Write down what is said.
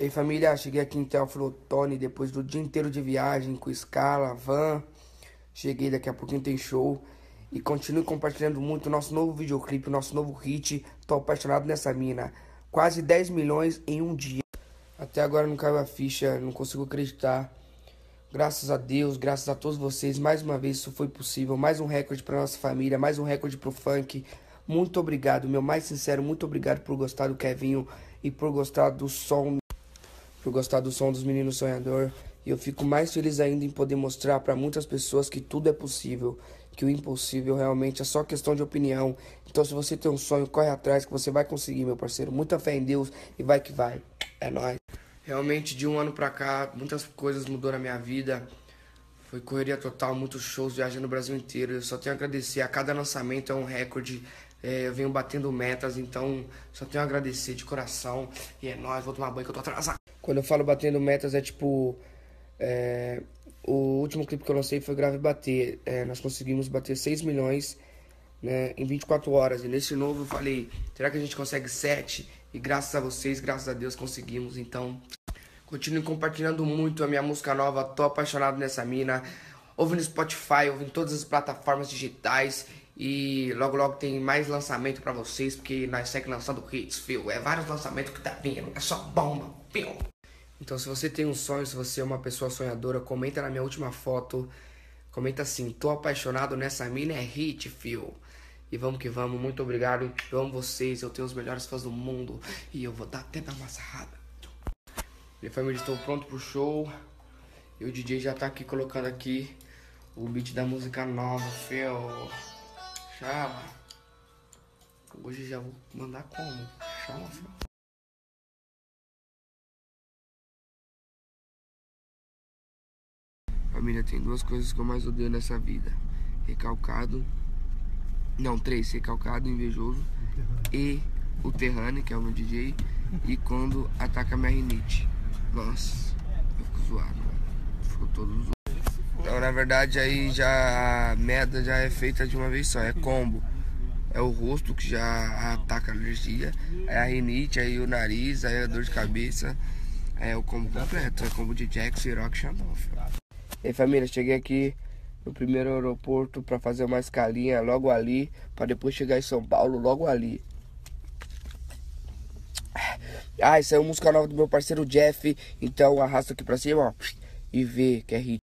E aí, família, cheguei aqui em Teófilo Otoni depois do dia inteiro de viagem com escala, van. Cheguei, daqui a pouquinho tem show. E continue compartilhando muito o nosso novo videoclipe, o nosso novo hit. Tô apaixonado nessa mina. Quase 10 milhões em um dia. Até agora não caiu a ficha, não consigo acreditar. Graças a Deus, graças a todos vocês, mais uma vez isso foi possível. Mais um recorde para nossa família, mais um recorde pro funk. Muito obrigado, meu mais sincero, muito obrigado por gostar do Kevinho e por gostar do som, por gostar do som dos meninos sonhador. E eu fico mais feliz ainda em poder mostrar para muitas pessoas que tudo é possível, que o impossível realmente é só questão de opinião. Então, se você tem um sonho, corre atrás que você vai conseguir, meu parceiro. Muita fé em Deus e vai que vai. É nóis. Realmente, de um ano pra cá, muitas coisas mudou na minha vida. Foi correria total, muitos shows, viajando no Brasil inteiro. Eu só tenho a agradecer. A cada lançamento é um recorde. É, eu venho batendo metas, então só tenho a agradecer de coração. E é nóis, vou tomar banho que eu tô atrasado. Quando eu falo batendo metas, é tipo. É, o último clipe que eu lancei foi Grave Bater. É, nós conseguimos bater 6 milhões né, em 24 horas. E nesse novo eu falei, será que a gente consegue 7? E graças a vocês, graças a Deus conseguimos. Então, continue compartilhando muito a minha música nova. Tô apaixonado nessa mina. Ouve no Spotify, ouve em todas as plataformas digitais. E logo logo tem mais lançamento pra vocês, porque nós seguimos lançando hits, fio. É vários lançamentos que tá vindo, é só bomba, fio. Então se você tem um sonho, se você é uma pessoa sonhadora, comenta na minha última foto. Comenta assim, tô apaixonado nessa mina, é hit, fio. E vamos que vamos, muito obrigado. Eu amo vocês, eu tenho os melhores fãs do mundo. E eu vou dar até dar uma sarrada. Minha família, estou pronto pro show. E o DJ já tá aqui colocando aqui o beat da música nova, fio. Chama. Hoje já vou mandar como? Chama, fio. Família, tem duas coisas que eu mais odeio nessa vida: recalcado não, três, recalcado, invejoso e o Terrane, que é o meu DJ, e quando ataca a minha rinite. Nossa, eu fico zoado, mano. Fico todo zoado. Na verdade, aí já a merda já é feita de uma vez só, é combo. É o rosto que já ataca a alergia, é a rinite, aí o nariz, aí a dor de cabeça. É o combo completo, é combo de Jack, Ciroc e Xandão. E aí, família, cheguei aqui no primeiro aeroporto para fazer uma escalinha logo ali, para depois chegar em São Paulo logo ali. Ah, isso é uma música nova do meu parceiro Jeff, então arrasta aqui pra cima, ó, e vê que é hit.